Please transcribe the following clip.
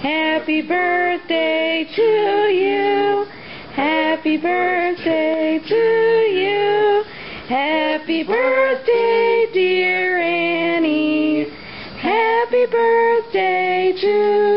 Happy birthday to you. Happy birthday to you. Happy birthday, dear Annie. Happy birthday to